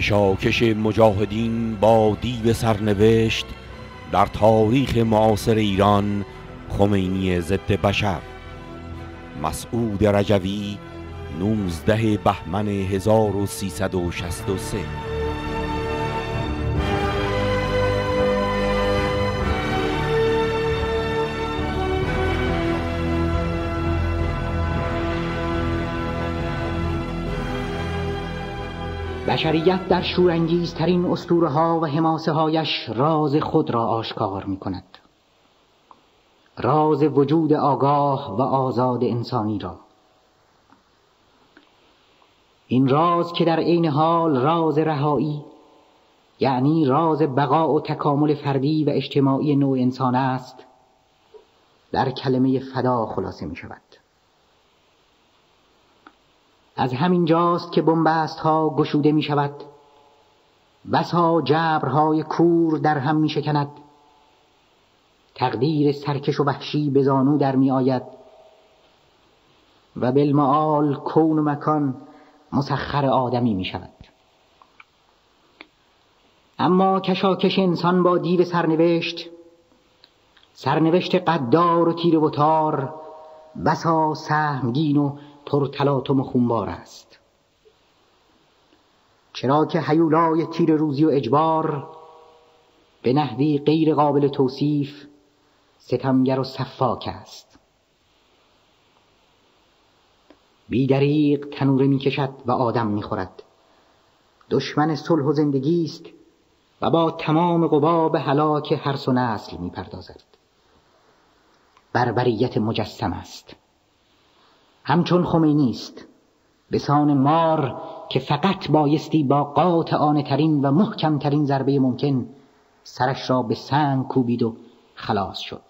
کشاکش مجاهدین با دیو سرنوشت در تاریخ معاصر ایران خمینی ضد بشر. مسعود رجوی 19 بهمن 1363 بشریت در شورانگیزترین اسطوره ها و حماسه هایش راز خود را آشکار می کند راز وجود آگاه و آزاد انسانی را. این راز که در عین حال راز رهایی یعنی راز بقا و تکامل فردی و اجتماعی نوع انسان است در کلمه فدا خلاصه می شود از همین جاست که بنبست ها گشوده می شود بسا جبرهای کور در هم می شکند تقدیر سرکش و وحشی به زانو در می آید و بالمعال کون و مکان مسخر آدمی می شود اما کشاکش انسان با دیو سرنوشت سرنوشت قدار و تیر و تار بسا سهمگین و پر تلاطم و خونبار است. چرا که حیولای تیر روزی و اجبار به نحوی غیر قابل توصیف ستمگر و صفاک است. بیدریق تنوره می کشد و آدم می خورد. دشمن صلح و زندگی است و با تمام قباب هلاک هر و نسل می پردازد. بربریت مجسم است. همچون خمینی است. به سان مار که فقط بایستی با قاطعانه ترین و محکم ترین ضربه ممکن سرش را به سنگ کوبید و خلاص شد.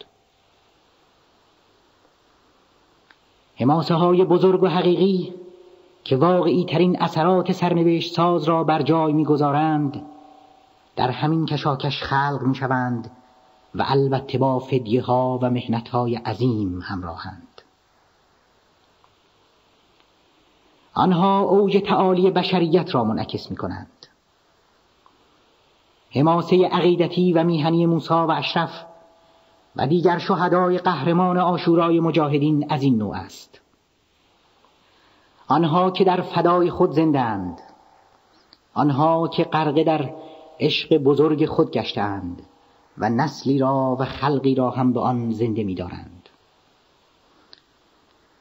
حماسه های بزرگ و حقیقی که واقعی ترین اثرات سرنوشت ساز را بر جای می‌گذارند در همین کشاکش خلق می شوند و البته با فدیه ها و مهنت های عظیم همراهند. آنها اوج تعالی بشریت را منعکس می کنند حماسه عقیدتی و میهنی موسا و اشرف و دیگر شهدای قهرمان آشورای مجاهدین از این نوع است. آنها که در فدای خود زندند آنها که غرقه در عشق بزرگ خود گشتند و نسلی را و خلقی را هم به آن زنده می‌دارند.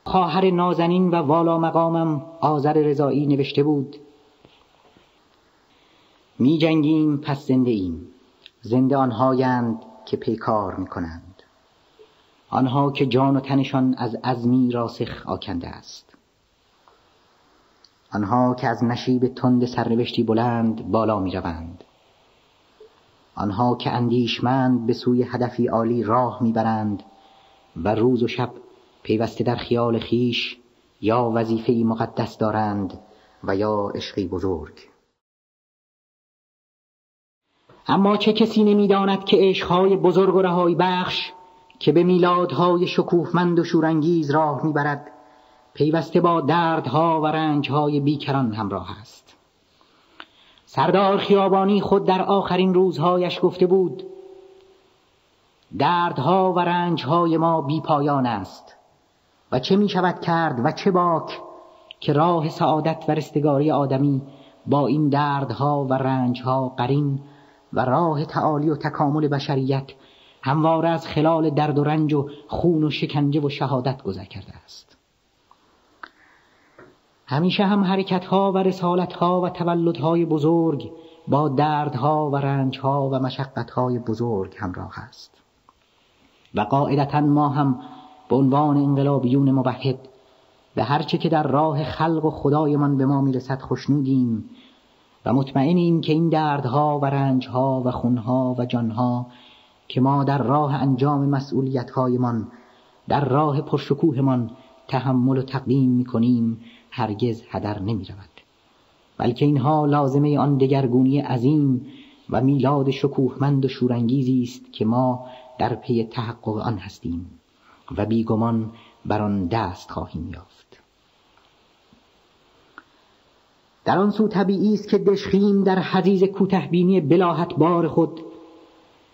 خواهر نازنین و والا مقامم آذر رضایی نوشته بود. می جنگیم پس زنده ایم. زنده آنهایند که پیکار می کنند. آنها که جان و تنشان از عزمی راسخ آکنده است. آنها که از نشیب تند سرنوشتی بلند بالا می روند. آنها که اندیشمند به سوی هدفی عالی راه می‌برند و روز و شب پیوسته در خیال خیش یا وظیفه مقدس دارند و یا عشقی بزرگ. اما چه کسی نمی‌داند که عشقهای بزرگ و رهایی بخش که به میلادهای شکوهمند و شورانگیز راه می‌برد پیوسته با دردها و رنجهای بیکران همراه است. سردار خیابانی خود در آخرین روزهایش گفته بود دردها و رنجهای ما بیپایان است. و چه می شود کرد و چه باک که راه سعادت و رستگاری آدمی با این دردها و رنجها قرین و راه تعالی و تکامل بشریت همواره از خلال درد و رنج و خون و شکنجه و شهادت گذر کرده است. همیشه هم حرکتها و رسالتها و تولدهای بزرگ با دردها و رنجها و مشقتهای بزرگ همراه است. و قاعدتا ما هم به عنوان انقلابیون موحد به هرچه که در راه خلق و خدایمان به ما می‌رسد خوشنودیم و مطمئنیم که این دردها و رنجها و خونها و جانها که ما در راه انجام مسئولیتهایمان در راه پرشکوهمان تحمل و تقدیم می‌کنیم هرگز هدر نمی رود بلکه اینها لازمه آن دگرگونی عظیم و میلاد شکوهمند و شورانگیزی است که ما در پی تحقق آن هستیم. و بیگمان بر آن دست خواهیم یافت. در آن سو طبیعی است که دشخیم در حزیز کوتهبینی بلاحت بار خود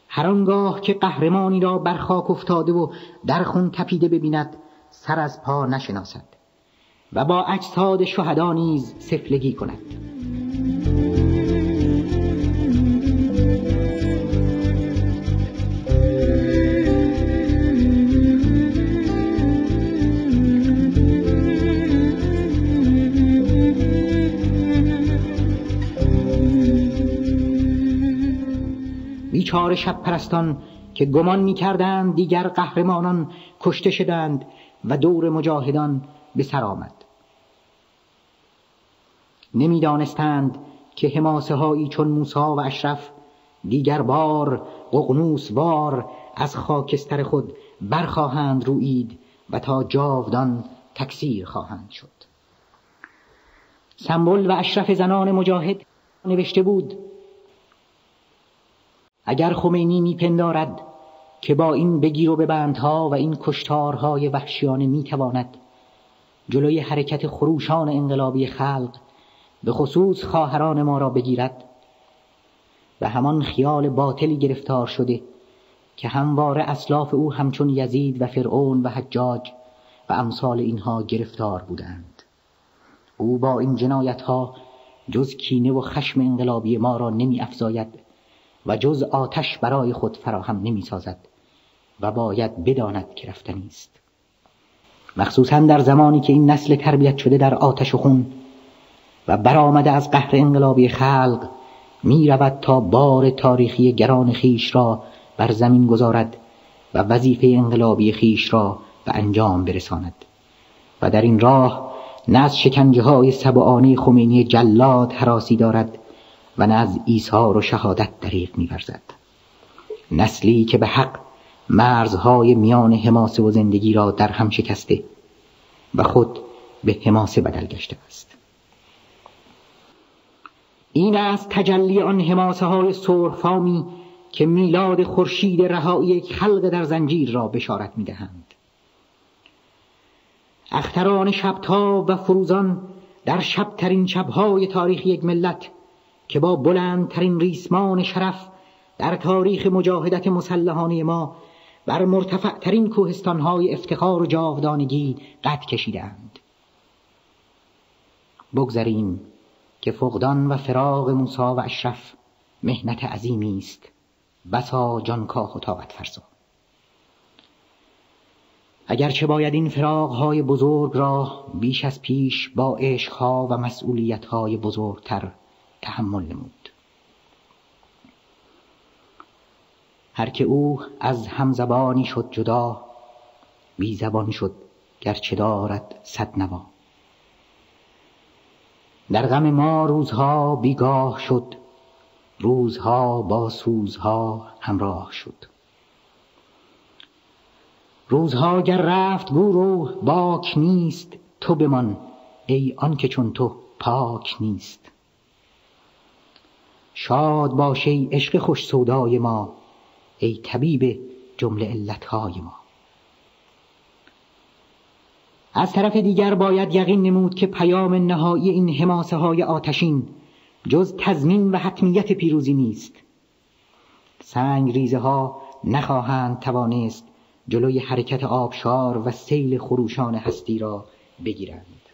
هر آنگاه که قهرمانی را بر خاک افتاده و در خون تپیده ببیند سر از پا نشناسد و با اجساد شهدا نیز سفلگی کند. بیچار شب پرستان که گمان می کردند دیگر قهرمانان کشته شدند و دور مجاهدان به سر آمد. نمی‌دانستند که حماسه هایی چون موسا و اشرف دیگر بار ققنوس وار از خاکستر خود برخواهند روید و تا جاودان تکثیر خواهند شد. سمبل و اشرف زنان مجاهد نوشته بود اگر خمینی میپندارد که با این بگیر و ببندها و این کشتارهای وحشیانه می‌تواند جلوی حرکت خروشان انقلابی خلق به خصوص خواهران ما را بگیرد و همان خیال باطلی گرفتار شده که همواره اسلاف او همچون یزید و فرعون و حجاج و امثال اینها گرفتار بودند. او با این جنایت ها جز کینه و خشم انقلابی ما را نمی افزاید و جز آتش برای خود فراهم نمی سازد و باید بداند که رفتنی است مخصوصا در زمانی که این نسل تربیت شده در آتش و خون و برآمده از قهر انقلابی خلق می رود تا بار تاریخی گران خیش را بر زمین گذارد و وظیفه انقلابی خیش را به انجام برساند. و در این راه نه از شکنجه های سبعانه خمینی جلاد حراسی دارد و نه از ایثار و شهادت دریغ میورزد. نسلی که به حق مرزهای میان حماسه و زندگی را در هم شکسته و خود به حماسه بدل گشته است. این است تجلی آن حماسه های سرفامی که میلاد خورشید رهایی یک خلق در زنجیر را بشارت می‌دهند. اختران شبتا و فروزان در شبترین شبهای تاریخ یک ملت که با بلندترین ریسمان شرف در تاریخ مجاهدت مسلحانه ما بر مرتفعترین کوهستانهای افتخار و جاودانگی قد کشیدند. بگذریم که فقدان و فراغ موسا و اشرف مهنت عظیمی است. بسا جانکاه و طاقت فرسا. اگرچه باید این فراغهای بزرگ را بیش از پیش با عشقها و مسئولیتهای بزرگتر تحمل نمود. هر که او از همزبانی شد جدا بی زبان شد گرچه دارد صد نوا. در غم ما روزها بیگاه شد روزها با سوزها همراه شد. روزها گر رفت گو باک نیست تو بمان ای آنکه چون تو پاک نیست. شاد باش ای عشق خوش سودای ما ای طبیب جمله علتهای ما. از طرف دیگر باید یقین نمود که پیام نهایی این حماسه های آتشین جز تضمین و حتمیت پیروزی نیست. سنگ ریزه ها نخواهند توانست جلوی حرکت آبشار و سیل خروشان هستی را بگیرند.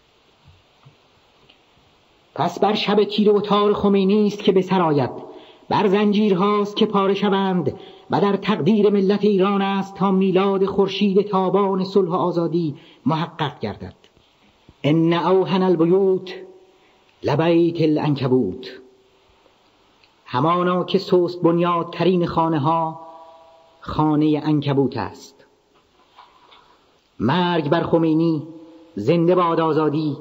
پس بر شب تیر و تار خمینی است که به سر آید. بر زنجیرهاست که پاره شوند و در تقدیر ملت ایران است تا میلاد خورشید تابان صلح و آزادی محقق گردد. ان اوهن البیوت لبیت الانکبوت همانا که سوست بنیادترین خانه ها خانه انکبوت است. مرگ بر خمینی زنده باد آزادی.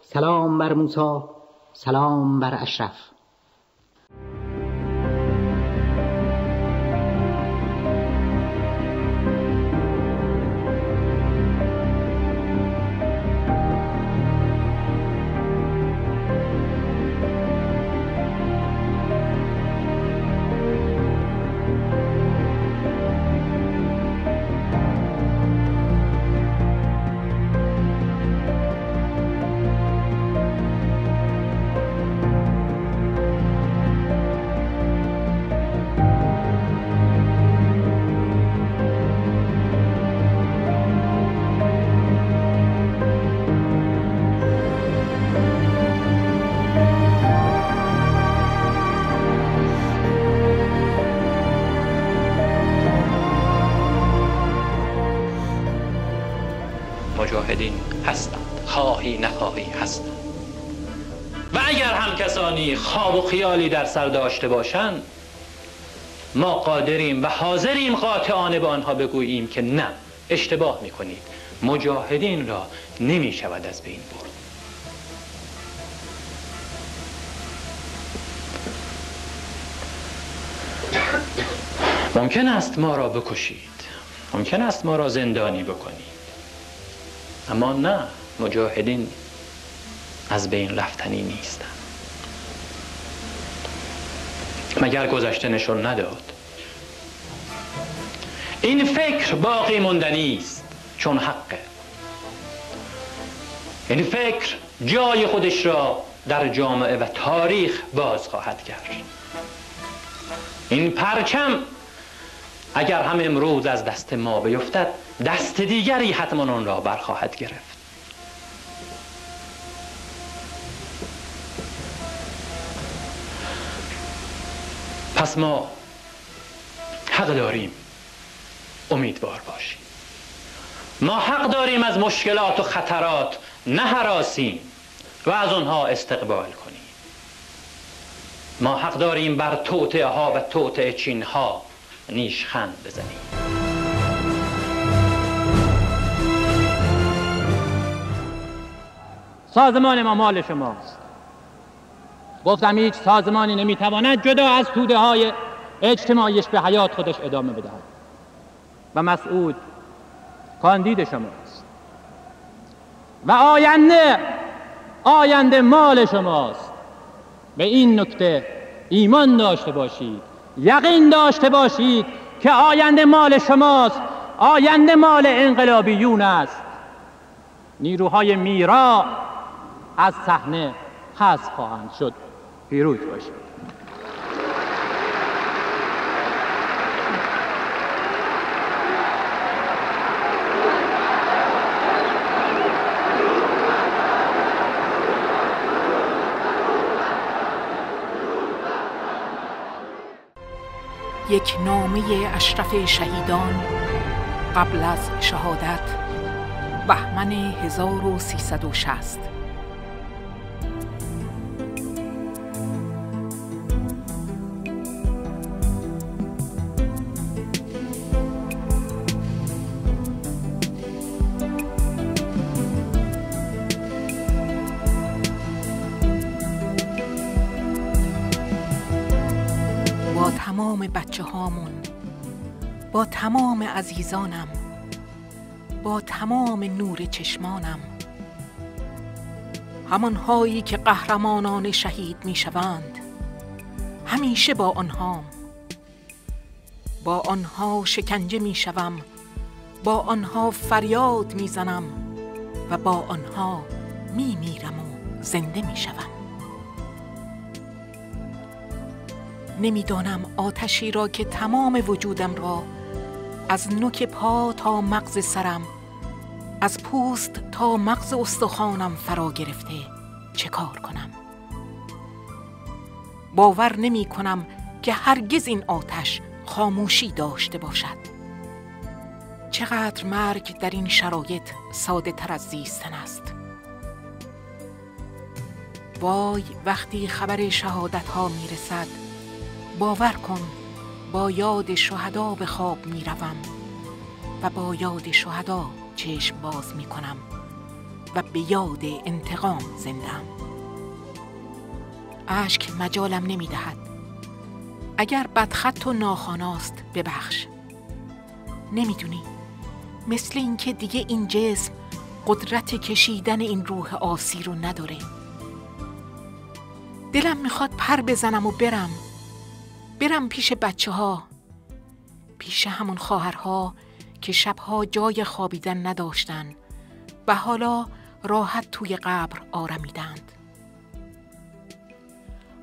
سلام بر موسی. سلام بر اشرف. سر داشته باشند ما قادریم و حاضریم قاطعانه به آنها بگوییم که نه اشتباه می‌کنید. مجاهدین را نمی شود از بین برد. ممکن است ما را بکشید. ممکن است ما را زندانی بکنید. اما نه مجاهدین از بین رفتنی نیستند. مگر گذشته نشون نداد. این فکر باقی موندنی است چون حقه. این فکر جای خودش را در جامعه و تاریخ باز خواهد کرد این پرچم اگر هم امروز از دست ما بیفتد دست دیگری حتما آن را برخواهد گرفت. پس ما حق داریم امیدوار باشیم. ما حق داریم از مشکلات و خطرات نهراسیم و از آنها استقبال کنیم. ما حق داریم بر توطعه ها و توطعه چین ها نیشخند بزنیم. سازمان ما مال شماست. گفتم هیچ سازمانی نمی‌تواند جدا از توده های اجتماعیش به حیات خودش ادامه بدهد. و مسعود کاندید شماست و آینده آینده مال شماست. به این نکته ایمان داشته باشید یقین داشته باشید که آینده مال شماست آینده مال انقلابیون است. نیروهای میرا از صحنه حذف خواهند شد. پیروز باشید. یک نامه اشرف شهیدان قبل از شهادت بهمن 1360 تمام عزیزانم با تمام نور چشمانم. هایی که قهرمانان شهید می شوند همیشه با آنها با آنها شکنجه می شوم با آنها فریاد می زنم و با آنها می میرم و زنده می شوم نمی‌دانم آتشی را که تمام وجودم را از نوک پا تا مغز سرم از پوست تا مغز استخوانم فرا گرفته چه کار کنم؟ باور نمی کنم که هرگز این آتش خاموشی داشته باشد. چقدر مرگ در این شرایط ساده تر از زیستن است. وای وقتی خبر شهادت ها می رسد باور کن با یاد شهدا به خواب می روم و با یاد شهدا چشم باز می کنم و به یاد انتقام زندم اشک مجالم نمی دهد اگر بدخط و ناخاناست ببخش. نمی‌دونی مثل اینکه دیگه این جسم قدرت کشیدن این روح آسی رو نداره. دلم می‌خواد پر بزنم و برم برم پیش بچه ها پیش همون خواهرها که شبها جای خوابیدن نداشتن و حالا راحت توی قبر آرمیدند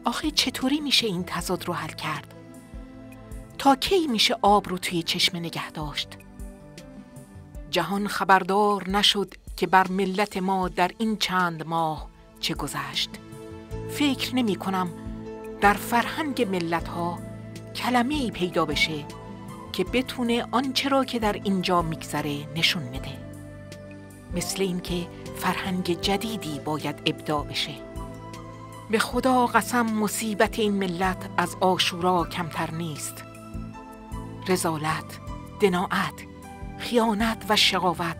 آخه چطوری میشه این تضاد رو حل کرد؟ تا کی میشه آب رو توی چشم نگه داشت؟ جهان خبردار نشد که بر ملت ما در این چند ماه چه گذشت فکر نمی کنم در فرهنگ ملت ها کلمه ای پیدا بشه که بتونه آنچه را که در اینجا میگذره نشون بده. مثل اینکه فرهنگ جدیدی باید ابداع بشه. به خدا قسم مصیبت این ملت از آشورا کمتر نیست. رزالت، دناعت، خیانت و شقاوت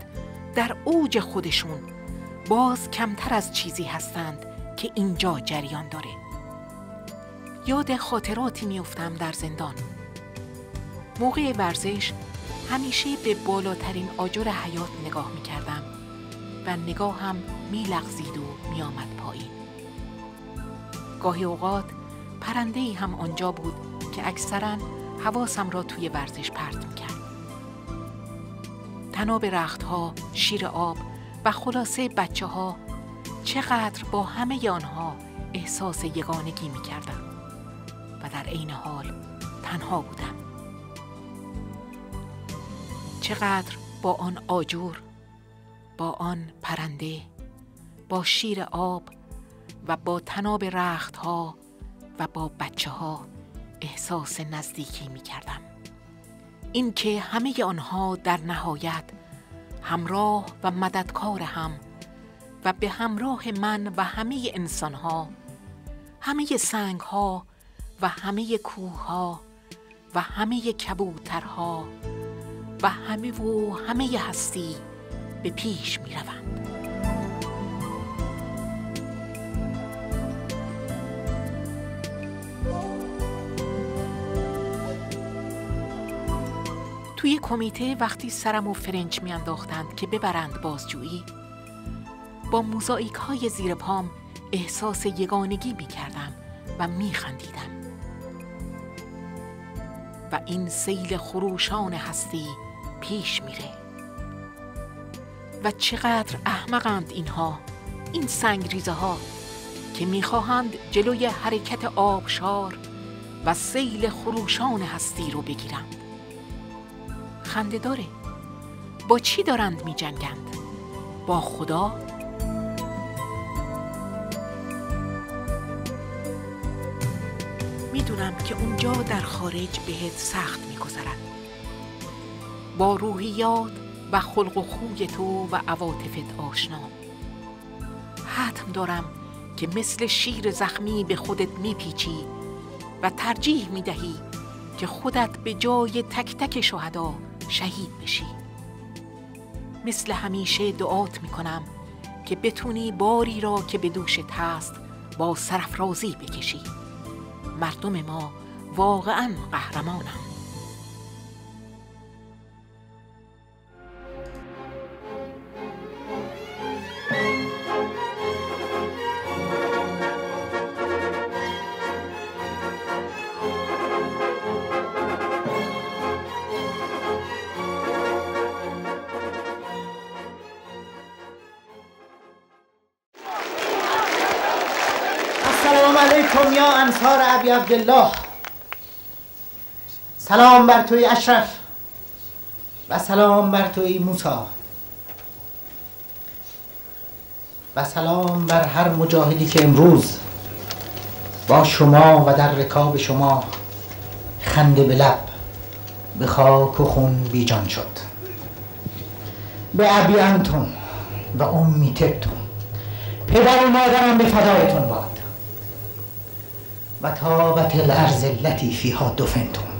در اوج خودشون باز کمتر از چیزی هستند که اینجا جریان داره. یاد خاطراتی میافتم در زندان. موقع ورزش همیشه به بالاترین آجر حیات نگاه می‌کردم و نگاهم میلغزید و میآمد پایین. گاهی اوقات پرنده ای هم آنجا بود که اکثرا حواسم را توی ورزش پرت می‌کرد. تناب رختها، شیر آب و خلاصه بچه ها چقدر با همه آنها احساس یگانگی می کردم و در عین حال تنها بودم. چقدر با آن آجور با آن پرنده با شیر آب و با تناب رختها و با بچه ها احساس نزدیکی می کردم اینکه همه آنها در نهایت همراه و مددکار هم و به همراه من و همه انسانها همه سنگها و همه کوهها و همه کبوترها و همه و همه هستی به پیش می روند. توی کمیته وقتی سرم و فرنچ میانداختند که ببرند بازجویی با موزاییک های زیر پام احساس یگانگی می کردم و می خندیدم. و این سیل خروشان هستی پیش میره و چقدر احمقند اینها این سنگریزه ها که می‌خواهند جلوی حرکت آبشار و سیل خروشان هستی رو بگیرند خنده داره با چی دارند می جنگند؟ با خدا؟ که اونجا در خارج بهت سخت میگذرد. با روحیات و خلق و خوی تو و عواطفت آشنا. حتم دارم که مثل شیر زخمی به خودت میپیچی و ترجیح می‌دهی که خودت به جای تک تک شهدا شهید بشی. مثل همیشه دعات می‌کنم که بتونی باری را که به دوشت هست با سرفرازی بکشی. مردم ما واقعا قهرمانند علیکم یا انصار ابی عبدالله. سلام بر توی اشرف و سلام بر توی موسا و سلام بر هر مجاهدی که امروز با شما و در رکاب شما خنده به لب به خاک و خون بیجان شد. به ابی انتون و امی تبتون پدر و مادرم به فدایتون باد. و تابت الارض التي فیها دفنتم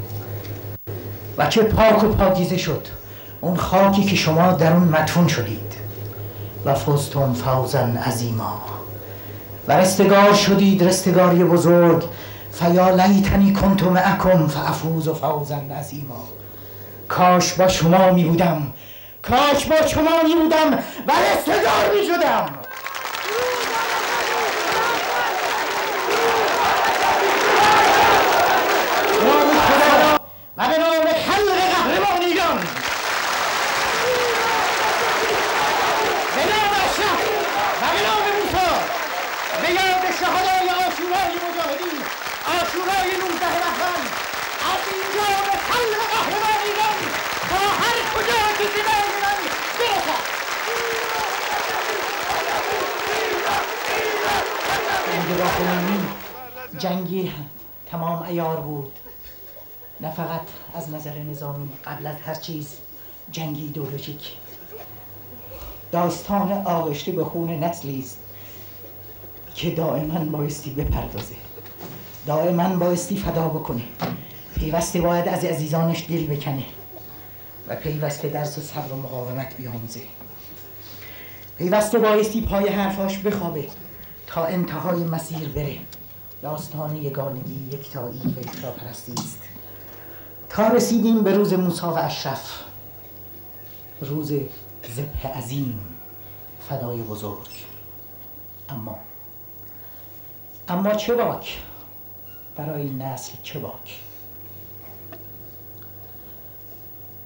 و چه پاک و پاکیزه شد. اون خاکی که شما در اون مدفون شدید. و فزتم فوزا عظیما. و رستگار شدید رستگاری بزرگ. فیا لیتنی کنت معکم فافوز و فوزا عظیما. کاش با شما می بودم کاش با شما می بودم و رستگار می شدم و به نام خلق قهرمانیان به نام اشرف و به نام موسی. به یاد شهدای آشورای مجاهدین. آشورای نوزده بهمن از اینجا به خلق قهرمانیان تا هر کجا که صدای من برسد جنگی تمام ایار بود. نه فقط از نظر نظامی قبل از هر چیز جنگ ایدولوژیک داستان آغشته به خون نسلی است که دائما بایستی بپردازه. دائما بایستی فدا بکنه. پیوسته باید از عزیزانش دل بکنه و پیوسته درس و صبر و مقاومت بیاموزه. پیوسته بایستی پای حرفاش بخوابه تا انتهای مسیر بره. داستان یگانگی یکتایی و یکتاپرستی است. تا رسیدیم به روز موسا و اشرف. روز ذبح عظیم فدای بزرگ. اما اما چه باک؟ برای نسل چه باک؟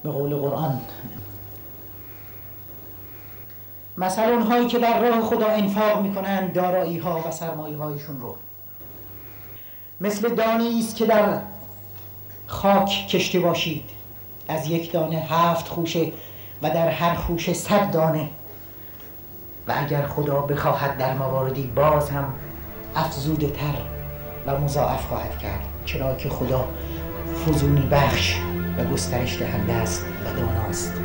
به قول قرآن مثل اونهایی که در راه خدا انفاق می‌کنند دارایی ها و سرمایه هایشون رو. مثل دانی است که در خاک کشته باشید. از یک دانه هفت خوشه و در هر خوشه صد دانه. و اگر خدا بخواهد در مواردی باز هم افزوده تر و مضاعف خواهد کرد. چرا که خدا فزونی بخش و گسترش دهنده است و داناست.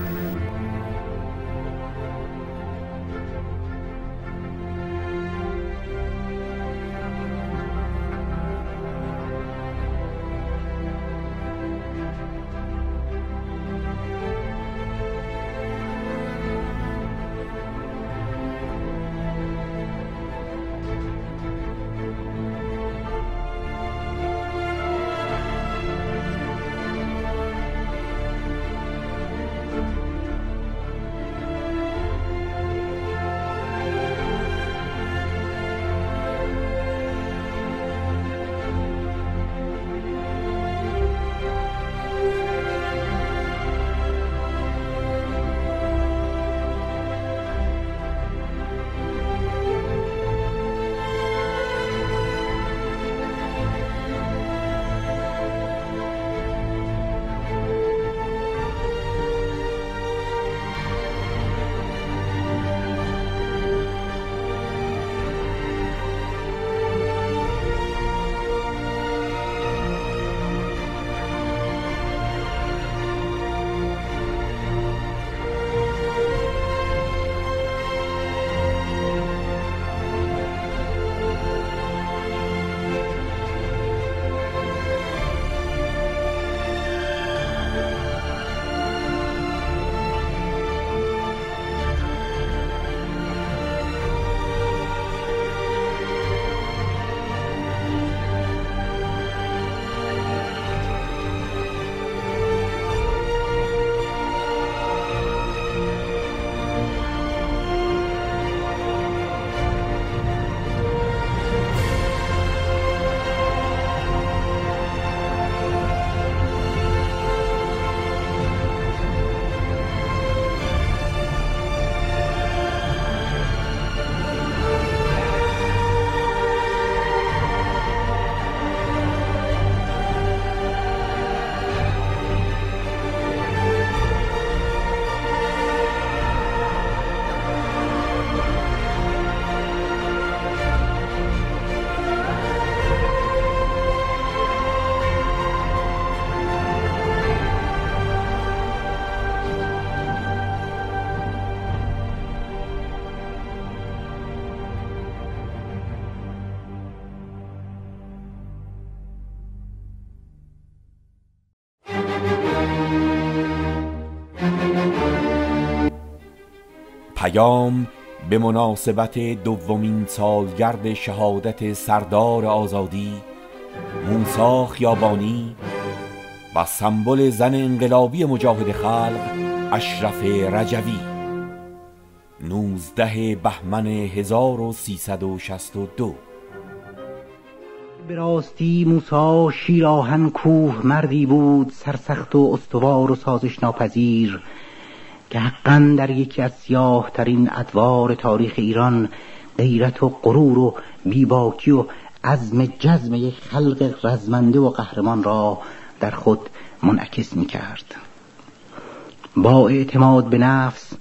پیام به مناسبت دومین سالگرد شهادت سردار آزادی موسا خیابانی و سمبل زن انقلابی مجاهد خلق اشرف رجوی. 19 بهمن 1362 به راستی موسا شیراهن کوه مردی بود سرسخت و استوار و سازش ناپذیر. که حقا در یکی از سیاه ترین ادوار تاریخ ایران غیرت و غرور و بیباکی و عزم جزم یک خلق رزمنده و قهرمان را در خود منعکس می کرد با اعتماد به نفس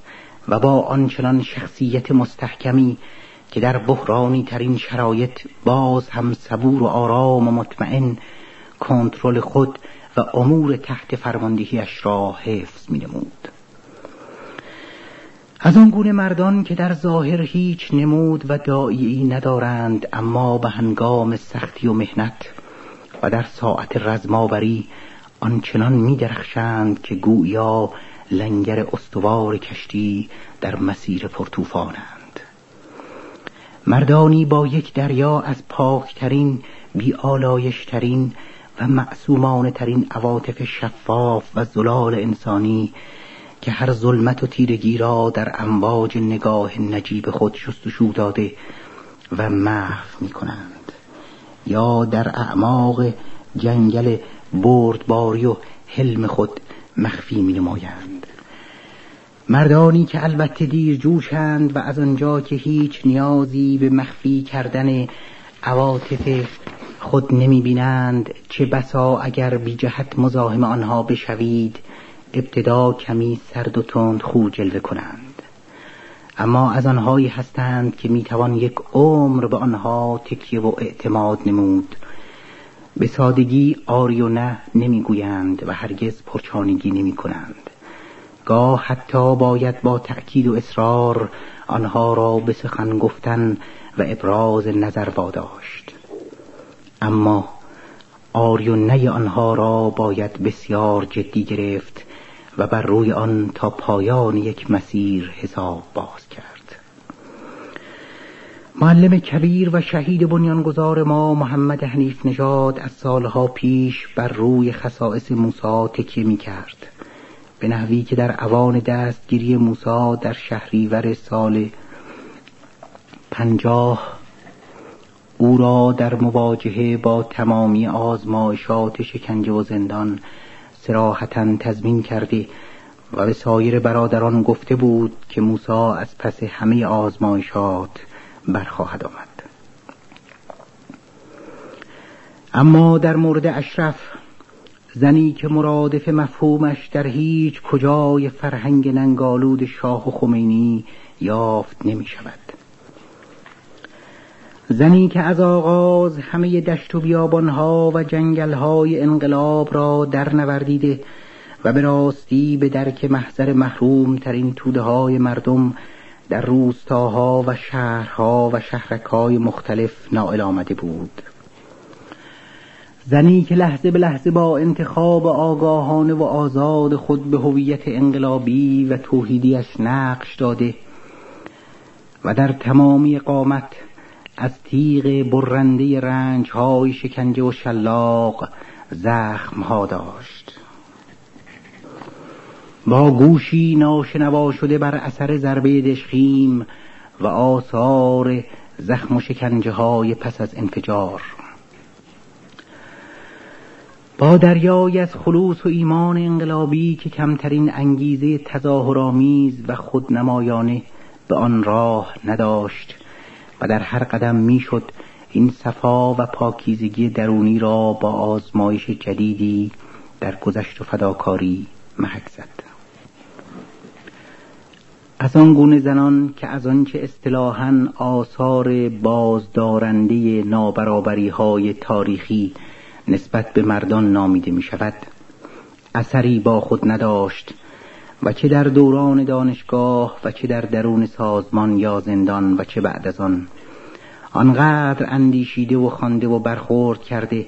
و با آنچنان شخصیت مستحکمی که در بحرانی ترین شرایط باز هم صبور و آرام و مطمئن کنترل خود و امور تحت فرماندهیش را حفظ می نمود. از آن گونه مردان که در ظاهر هیچ نمود و دایی ندارند اما به هنگام سختی و مهنت و در ساعت رزماوری آنچنان می درخشند که گویا لنگر استوار کشتی در مسیر پرتوفانند مردانی با یک دریا از پاکترین بی آلایشترین و معصومانه ترین عواطف شفاف و زلال انسانی که هر ظلمت و تیرگی را در امواج نگاه نجیب خود شستشو داده و محو می کنند یا در اعماق جنگل بردباری و حلم خود مخفی می نمایند مردانی که البته دیر جوشند و از آنجا که هیچ نیازی به مخفی کردن عواطف خود نمی بینند چه بسا اگر بی جهت مزاحم آنها بشوید ابتدا کمی سرد و تند خو جلوه کنند. اما از آنهایی هستند که می‌توان یک عمر به آنها تکیه و اعتماد نمود. به سادگی آری و نه نمی‌گویند و هرگز پرچانگی نمی کنند گاه حتی باید با تأکید و اصرار آنها را به سخن گفتن و ابراز نظر واداشت. اما آری و نه آنها را باید بسیار جدی گرفت و بر روی آن تا پایان یک مسیر حساب باز کرد. معلم کبیر و شهید بنیانگذار ما محمد حنیف نژاد از سالها پیش بر روی خصائص موسی تکیه می کرد به نحوی که در اوان دستگیری موسی در شهریور سال پنجاه او را در مواجهه با تمامی آزمایشات شکنجه و زندان سراحتا تضمین کرده و به سایر برادران گفته بود که موسی از پس همه آزمایشات برخواهد آمد. اما در مورد اشرف زنی که مرادف مفهومش در هیچ کجای فرهنگ ننگالود شاه و خمینی یافت نمی شود زنی که از آغاز همه دشت و بیابانها و جنگلهای انقلاب را در نوردیده و به راستی به درک محضر محروم ترین توده های مردم در روستاها و شهرها و شهرکهای مختلف نائل آمده بود. زنی که لحظه به لحظه با انتخاب آگاهانه و آزاد خود به هویت انقلابی و توحیدیش نقش داده و در تمامی قامت از تیغ برنده رنج های شکنجه و شلاق زخم ها داشت. با گوشی ناشنوا شده بر اثر ضربه دشخیم و آثار زخم و شکنجه های پس از انفجار. با دریای از خلوص و ایمان انقلابی که کمترین انگیزه تظاهرآمیز و خودنمایانه به آن راه نداشت و در هر قدم می‌شد این صفا و پاکیزگی درونی را با آزمایش جدیدی در گذشت و فداکاری محک زد. از آن گونه زنان که از آنچه اصطلاحا آثار بازدارنده نابرابری های تاریخی نسبت به مردان نامیده می شود اثری با خود نداشت و چه در دوران دانشگاه و چه در درون سازمان یا زندان و چه بعد از آن. آنقدر اندیشیده و خوانده و برخورد کرده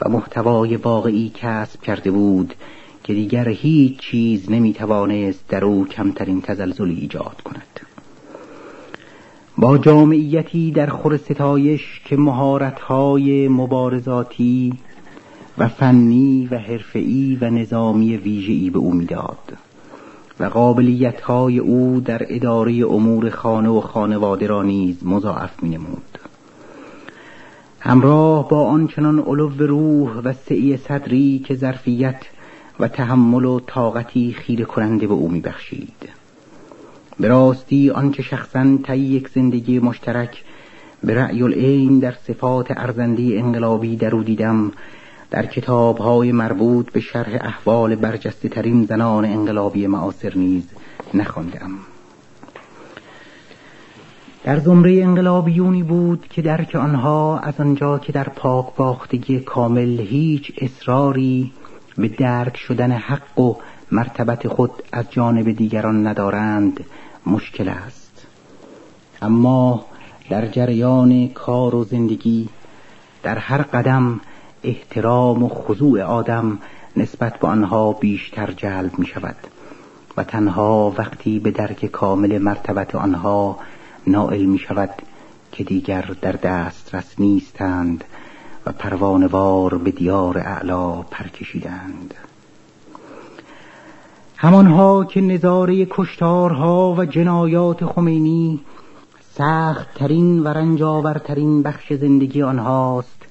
و محتوای واقعی کسب کرده بود که دیگر هیچ چیز نمی‌توانست در او کمترین تزلزلی ایجاد کند. با جامعیتی در خور ستایش که مهارت‌های مبارزاتی و فنی و حرفه‌ای و نظامی ویژه‌ای به او می‌داد. و قابلیت‌های او در اداره امور خانه و خانواده را نیز مضاعف مینمود. همراه با آنچنان علو روح و سعی صدری که ظرفیت و تحمل و طاقتی خیره کننده به او میبخشید. به راستی آنچه شخصا طی یک زندگی مشترک به رأی العین در صفات ارزنده انقلابی در او دیدم در کتابهای مربوط به شرح احوال برجسته ترین زنان انقلابی معاصر نیز نخواندم. در زمره انقلابیونی بود که درک آنها از آنجا که در پاک باختگی کامل هیچ اصراری به درک شدن حق و مرتبت خود از جانب دیگران ندارند مشکل است اما در جریان کار و زندگی در هر قدم احترام و خضوع آدم نسبت به آنها بیشتر جلب می شود و تنها وقتی به درک کامل مرتبت آنها نائل می شود که دیگر در دسترس نیستند و پروانوار به دیار اعلا پرکشیدند. همانها که نظاره کشتارها و جنایات خمینی سخت ترین و رنجاورترین بخش زندگی آنهاست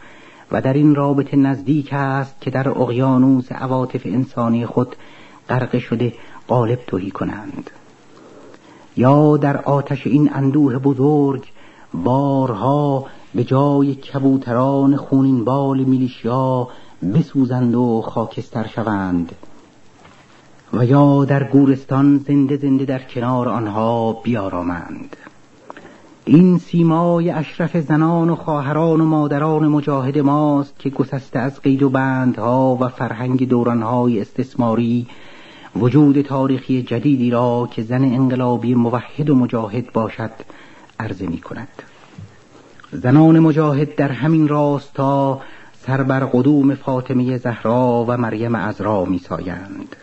و در این رابطه نزدیک است که در اقیانوس عواطف انسانی خود غرق شده قالب توهی کنند. یا در آتش این اندوه بزرگ بارها به جای کبوتران خونین بال میلیشیا بسوزند و خاکستر شوند. و یا در گورستان زنده زنده در کنار آنها بیارامند. این سیمای اشرف زنان و خواهران و مادران مجاهد ماست که گسسته از قید و بندها و فرهنگ دورانهای استثماری وجود تاریخی جدیدی را که زن انقلابی موحد و مجاهد باشد عرضه می کند زنان مجاهد در همین راستا سر بر قدوم فاطمه زهرا و مریم عذرا می سایند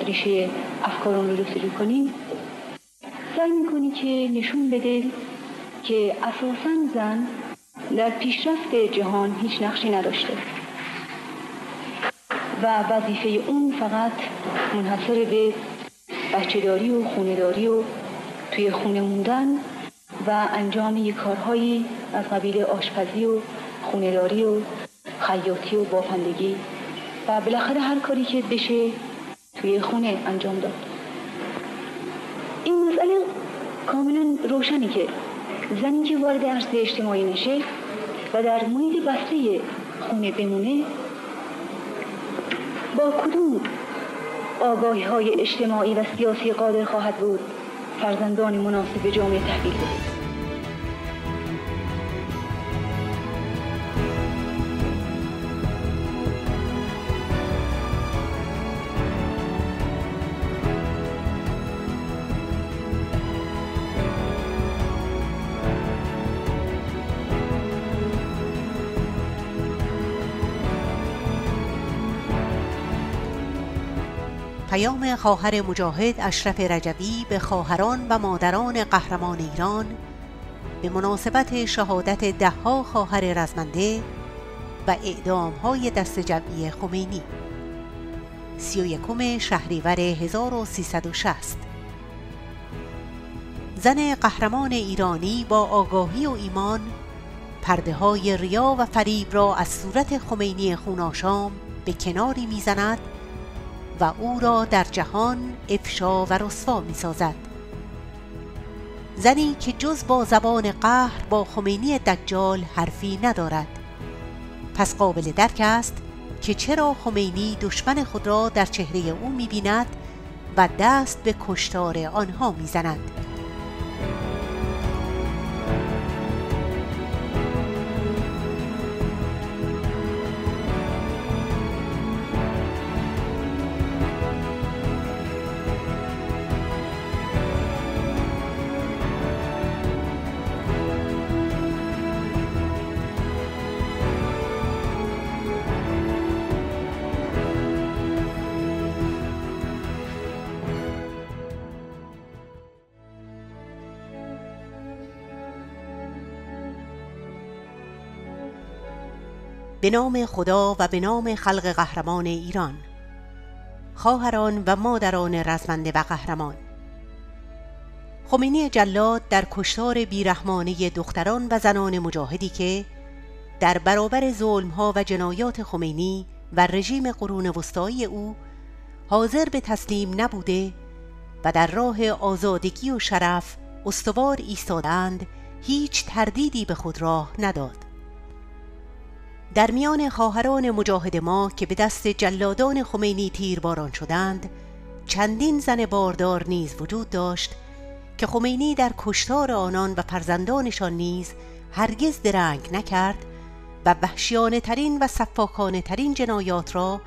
باید ریشه افکارون رو رسیدگی کنیم. سعی می‌کنی که نشون بده که اساسا زن در پیشرفت جهان هیچ نقشی نداشته و وظیفه اون فقط منحصر به بچهداری و خونداری و توی خونه موندن و انجام یک کارهایی از قبیل آشپزی و خونداری و خیاطی و بافندگی. و بالاخره هر کاری که بشه توی خونه انجام داد. این مسئله کاملا روشنی که زنی که وارد عرصه اجتماعی نشه و در محیط بسته خونه بمونه با کدوم آگاهی های اجتماعی و سیاسی قادر خواهد بود فرزندان مناسب جامعه تحویل بدهید پیام خواهر مجاهد اشرف رجبی به خواهران و مادران قهرمان ایران به مناسبت شهادت دهها خواهر رزمنده و های دست جمعی خمینی. سی و یکم شهریور 1360 زن قهرمان ایرانی با آگاهی و ایمان پرده های ریا و فریب را از صورت خمینی خوناشام به کناری می‌زند و او را در جهان افشا و رسوا می سازد زنی که جز با زبان قهر با خمینی دجال حرفی ندارد پس قابل درک است که چرا خمینی دشمن خود را در چهره او می بیند و دست به کشتار آنها می زند. به نام خدا و به نام خلق قهرمان ایران. خواهران و مادران رزمنده و قهرمان. خمینی جلاد در کشتار بیرحمانه دختران و زنان مجاهدی که در برابر ظلمها و جنایات خمینی و رژیم قرون وسطایی او حاضر به تسلیم نبوده و در راه آزادگی و شرف استوار ایستادند هیچ تردیدی به خود راه نداد. در میان خواهران مجاهد ما که به دست جلادان خمینی تیرباران شدند چندین زن باردار نیز وجود داشت که خمینی در کشتار آنان و فرزندانشان نیز هرگز درنگ نکرد و وحشیانه ترین و صفاکانه ترین جنایات را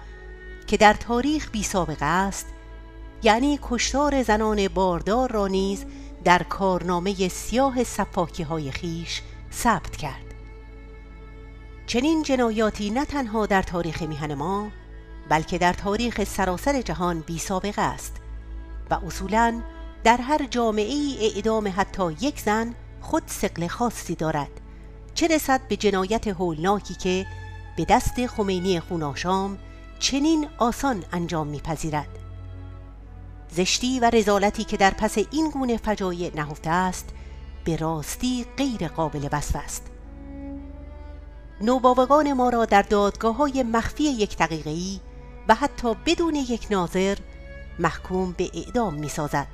که در تاریخ بی سابقه است یعنی کشتار زنان باردار را نیز در کارنامه سیاه صفاکی های خیش ثبت کرد. چنین جنایاتی نه تنها در تاریخ میهن ما بلکه در تاریخ سراسر جهان بی سابقه است و اصولا در هر جامعه ای اعدام حتی یک زن خود سقل خاصی دارد. چه رسد به جنایت هولناکی که به دست خمینی خوناشام چنین آسان انجام میپذیرد؟ زشتی و رزالتی که در پس این گونه فجایع نهفته است به راستی غیر قابل وصف است. نوباوگان ما را در دادگاه های مخفی یک دقیقه‌ای و حتی بدون یک ناظر محکوم به اعدام می سازد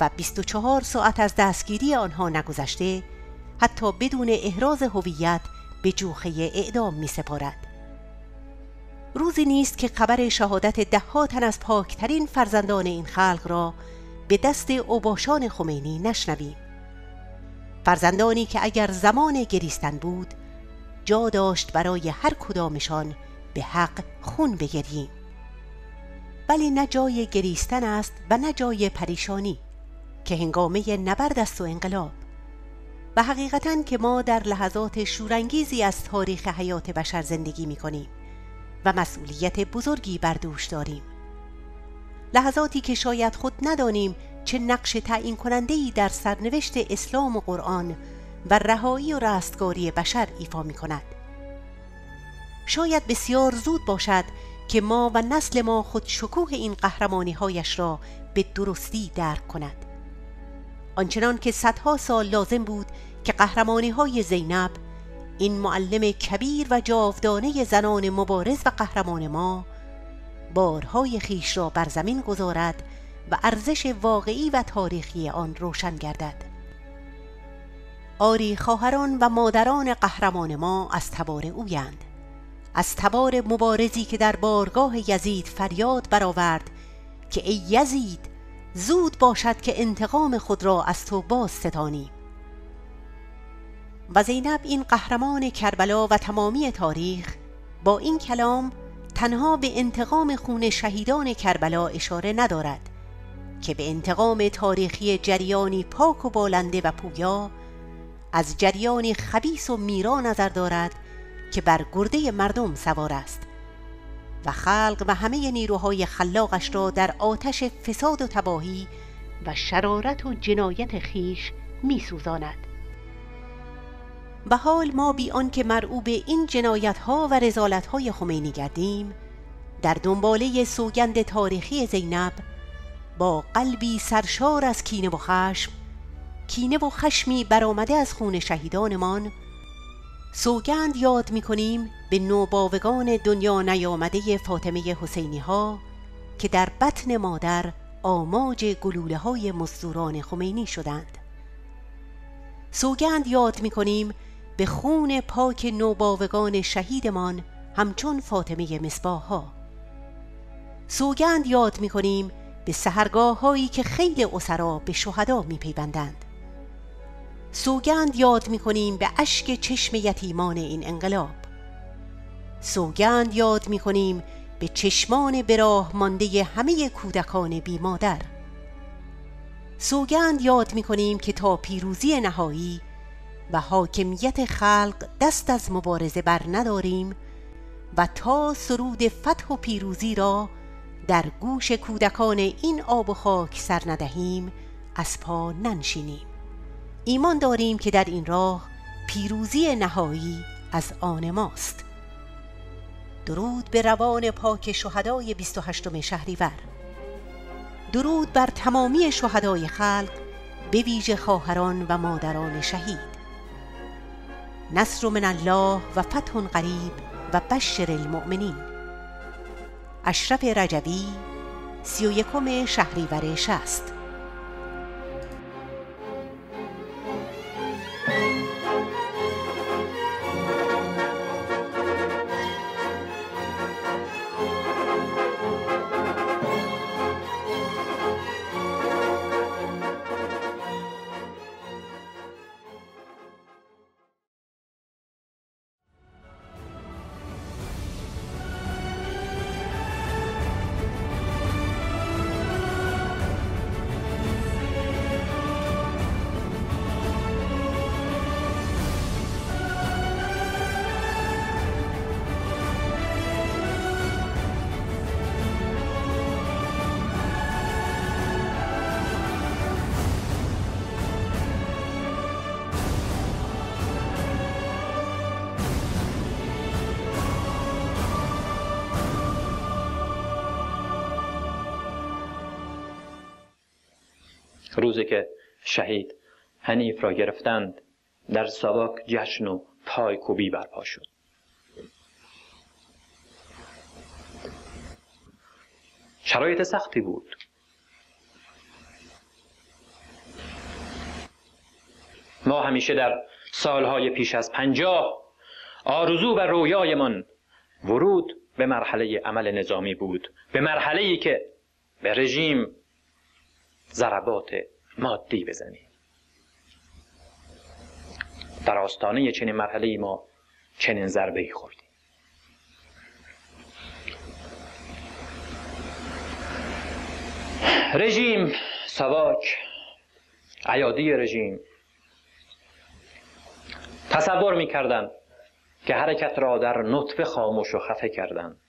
و 24 ساعت از دستگیری آنها نگذشته حتی بدون احراز هویت به جوخه اعدام می سپارد. روزی نیست که خبر شهادت دهها تن از پاکترین فرزندان این خلق را به دست اوباشان خمینی نشنویم فرزندانی که اگر زمان گریستن بود جا داشت برای هر کدامشان به حق خون بگریم ولی نه جای گریستن است و نه جای پریشانی که هنگامه نبرد است و انقلاب. و حقیقتا که ما در لحظات شورانگیزی از تاریخ حیات بشر زندگی می کنیم و مسئولیت بزرگی بر دوش داریم. لحظاتی که شاید خود ندانیم چه نقش تعیین کننده ای در سرنوشت اسلام و قرآن و رهایی و رستگاری بشر ایفا می کند شاید بسیار زود باشد که ما و نسل ما خود شکوه این قهرمانی هایش را به درستی درک کند. آنچنان که صدها سال لازم بود که قهرمانی های زینب این معلم کبیر و جاودانه زنان مبارز و قهرمان ما بارهای خیش را بر زمین گذارد و ارزش واقعی و تاریخی آن روشن گردد. آری خواهران و مادران قهرمان ما از تبار اویند. از تبار مبارزی که در بارگاه یزید فریاد برآورد که ای یزید زود باشد که انتقام خود را از تو باز ستانیم و زینب این قهرمان کربلا و تمامی تاریخ با این کلام تنها به انتقام خون شهیدان کربلا اشاره ندارد که به انتقام تاریخی جریانی پاک و بالنده و پویا از جریانی خبیس و میرا نظر دارد که بر گرده مردم سوار است و خلق و همه نیروهای خلاقش را در آتش فساد و تباهی و شرارت و جنایت خیش می سوزاند. و حال ما بی که مرعوب این جنایت ها و رزالت های خمینی گردیم در دنباله سوگند تاریخی زینب با قلبی سرشار از کینه و خشم کینه و خشمی برآمده از خون شهیدانمان. سوگند یاد می کنیم به نوباوگان دنیا نیامده فاطمه حسینی ها که در بطن مادر آماج گلوله های مزدوران خمینی شدند. سوگند یاد می کنیم به خون پاک نوباوگان شهیدمان همچون فاطمه مصباح ها سوگند یاد می کنیم به سهرگاه هایی که خیلی اسرا به شهدا می سوگند یاد می کنیم به اشک چشم یتیمان این انقلاب. سوگند یاد می کنیم به چشمان براه مانده همه کودکان بی مادر. سوگند یاد می کنیم که تا پیروزی نهایی و حاکمیت خلق دست از مبارزه بر نداریم و تا سرود فتح و پیروزی را در گوش کودکان این آب و خاک سر ندهیم از پا ننشینیم. ایمان داریم که در این راه پیروزی نهایی از آن ماست. درود به روان پاک شهدای 28 شهریور. درود بر تمامی شهدای خلق به ویژه خواهران و مادران شهید. نصر من الله و فتح قریب و بشر المؤمنین. اشرف رجبی سی و یکم شهریور شست روزی که شهید حنیف را گرفتند در ساواک جشن و پایکوبی برپا شد. شرایط سختی بود. ما همیشه در سالهای پیش از پنجاه آرزو و رویایمان ورود به مرحله عمل نظامی بود به مرحله ای که به رژیم ضربات مادی بزنیم. در آستانه چنین مرحله ما چنین ضربه ای خوردیم. رژیم سواک عیادی رژیم تصور می‌کردند که حرکت را در نطفه خاموش و خفه کردند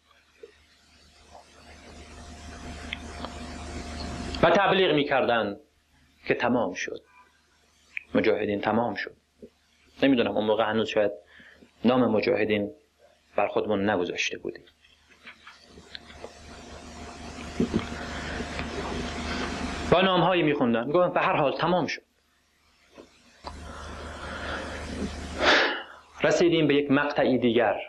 و تبلیغ می‌کردند. که تمام شد. مجاهدین تمام شد. نمی‌دونم اون موقع هنوز شاید نام مجاهدین بر خودمون نگذاشته بودیم. با نام هایی میخوندن. گفتن به هر حال تمام شد. رسیدیم به یک مقطعی دیگر.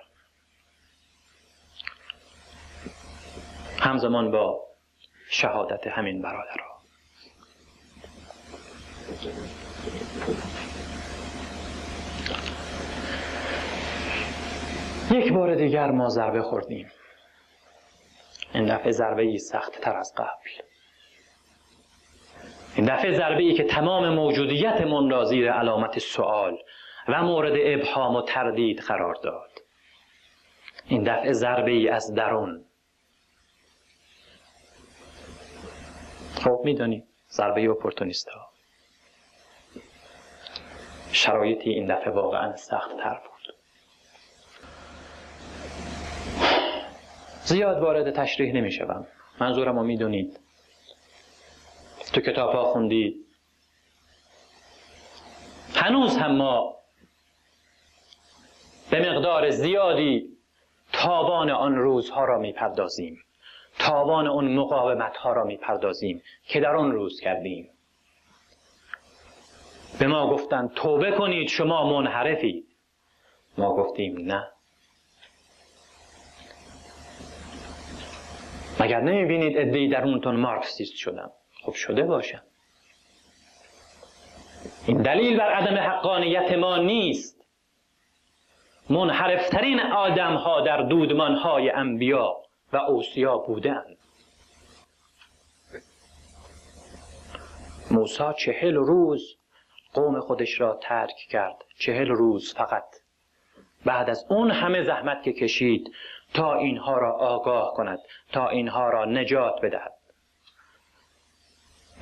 همزمان با شهادت همین برادرها یک بار دیگر ما ضربه خوردیم. این دفعه ضربه ای سخت تر از قبل. این دفعه ضربه ای که تمام موجودیت من را زیر علامت سوال و مورد ابهام و تردید قرار داد. این دفعه ضربه ای از درون. خب می‌دونی ضربه اپورتونیست ها شرایطی این دفعه واقعا سخت تر بود. زیاد وارد تشریح نمی شوم منظورم رو می‌دونید. تو کتاب ها خوندید. هنوز هم ما به مقدار زیادی تابان آن روزها را می‌پردازیم. تاوان اون مقاومت ها را می‌پردازیم که در آن روز کردیم. به ما گفتند توبه کنید شما منحرفید. ما گفتیم نه. مگر نمی‌بینید ادهی درونتون مارکسیست شدم؟ خب شده باشم. این دلیل بر عدم حقانیت ما نیست. منحرفترین آدم ها در دودمان های انبیا و اوسیا بودند. موسی چهل روز قوم خودش را ترک کرد. چهل روز فقط. بعد از اون همه زحمت که کشید تا اینها را آگاه کند تا اینها را نجات بدهد.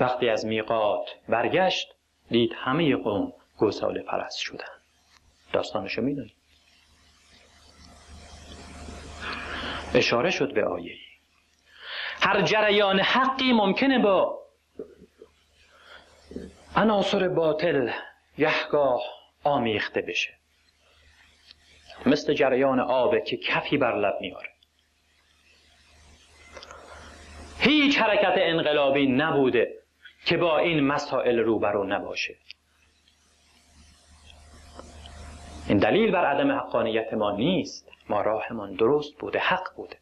وقتی از میقات برگشت دید همه قوم گوساله پرست شدن داستانشو می‌دونید اشاره شد به آیه. هر جریان حقی ممکنه با عناصر باطل یهگاه آمیخته بشه. مثل جریان آبه که کفی بر لب میاره هیچ حرکت انقلابی نبوده که با این مسائل روبرو نباشه. این دلیل بر عدم حقانیت ما نیست. ما راهمان درست بوده حق بوده.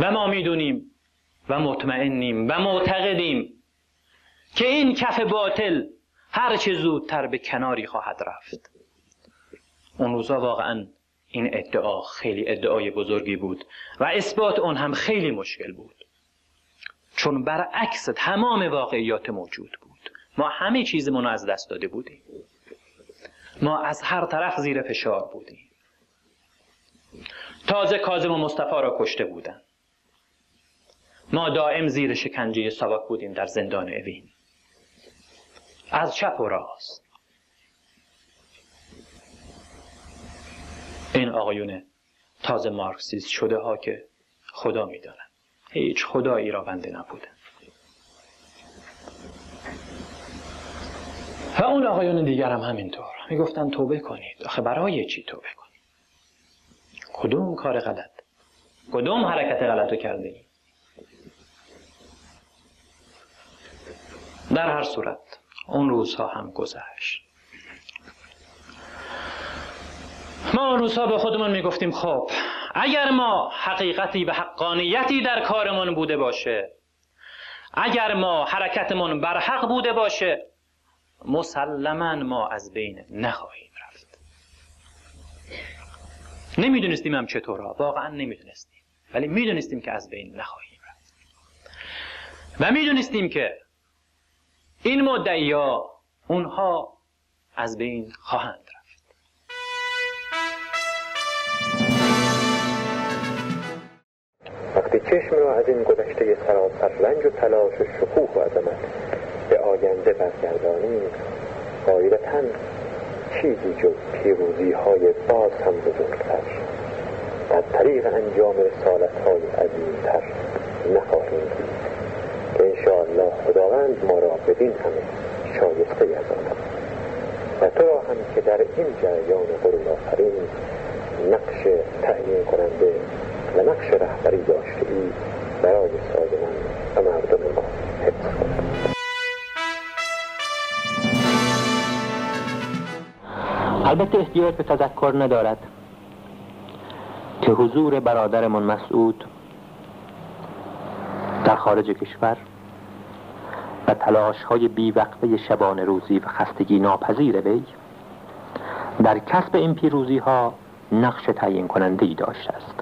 و ما می‌دونیم و مطمئنیم و معتقدیم که این کف باطل هر چه زودتر به کناری خواهد رفت. اون روزا واقعا این ادعا خیلی ادعای بزرگی بود و اثبات اون هم خیلی مشکل بود. چون برعکس تمام واقعیات موجود بود. ما همه چیزمون از دست داده بودیم. ما از هر طرف زیر فشار بودیم. تازه کازم و مصطفی را کشته بودن. ما دائم زیر شکنجه ساواک بودیم در زندان اوین. از چپ و راست. این آقایون تازه مارکسیست شده ها که خدا می‌دانن هیچ خدایی را بنده نبوده و اون آقایون دیگر هم همینطور. می‌گفتن توبه کنید. آخه برای چی توبه کنید کدوم کار غلط؟ کدوم حرکت غلط رو کرده در هر صورت اون روزها هم گذشت. ما اون روزها به خودمون می‌گفتیم خب اگر ما حقیقتی و حقانیتی در کارمون بوده باشه اگر ما حرکتمون بر حق بوده باشه مسلما ما از بین نخواهیم رفت. نمی‌دونستیم هم چطورا واقعا نمی‌دونستیم ولی می‌دونستیم که از بین نخواهیم رفت. و می‌دونستیم که این مدعی ها اونها از بین خواهند رفت. وقتی چشم را از این گذشته سراسر رنج و تلاش و شکوه و عظمت به آینده برگردانیم قاعدتا چیزی جز پیروزی های باز هم بزرگتر در طریق انجام رسالت های عظیمتر نخواهیم دید. انشاءالله خداوند ما را بدین همه شایسته آن و تو هم که در این جریان قرون آفرین نقش تعیین کننده و نقش رهبری داشته ای برای سازمان و مردم ما حفظ البته احتیاج به تذکر ندارد که حضور برادرمان مسعود در خارج کشور و تلاش های بیوقفه شبانه روزی و خستگی ناپذیر وی در کسب این پیروزی ها نقش تعیین کننده ای داشته است.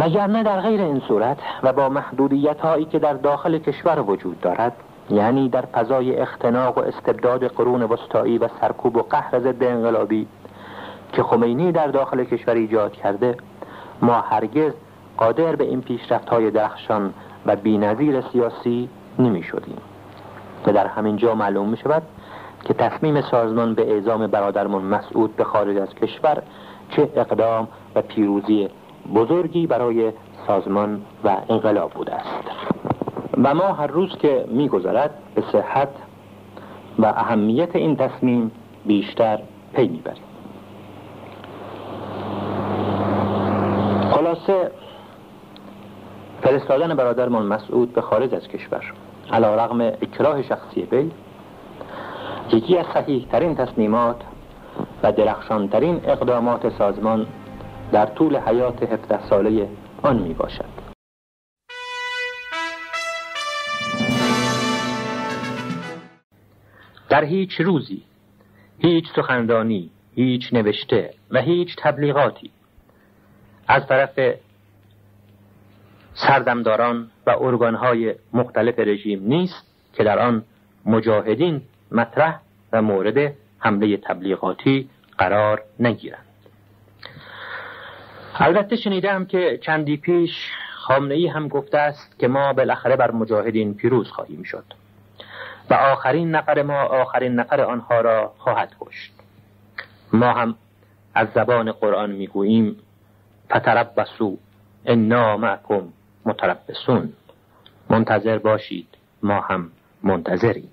وگرنه در غیر این صورت و با محدودیت هایی که در داخل کشور وجود دارد یعنی در فضای اختناق و استبداد قرون وسطایی و سرکوب و قهر ضد انقلابی که خمینی در داخل کشور ایجاد کرده ما هرگز قادر به این پیشرفت های درخشان و بینظیر سیاسی نمی شدیم و در همین جا معلوم می شود که تصمیم سازمان به اعزام برادرمون مسعود به خارج از کشور چه اقدام و پیروزی بزرگی برای سازمان و انقلاب بوده است. و ما هر روز که میگذرد به صحت و اهمیت این تصمیم بیشتر پی می‌بریم. خلاصه فرستادن برادرمان مسعود به خارج از کشور. علا رغم اکراه شخصی وی یکی از صحیح ترین تصمیمات و درخشان ترین اقدامات سازمان در طول حیات 17 ساله آن می باشد در هیچ روزی هیچ سخندانی هیچ نوشته و هیچ تبلیغاتی از طرف سردمداران و ارگانهای مختلف رژیم نیست که در آن مجاهدین مطرح و مورد حمله تبلیغاتی قرار نگیرند. البته شنیدم که چندی پیش خامنه ای هم گفته است که ما بالاخره بر مجاهدین پیروز خواهیم شد و آخرین نفر ما آخرین نفر آنها را خواهد کشت. ما هم از زبان قرآن می‌گوییم فتربصوا انا معکم متربسون منتظر باشید. ما هم منتظریم.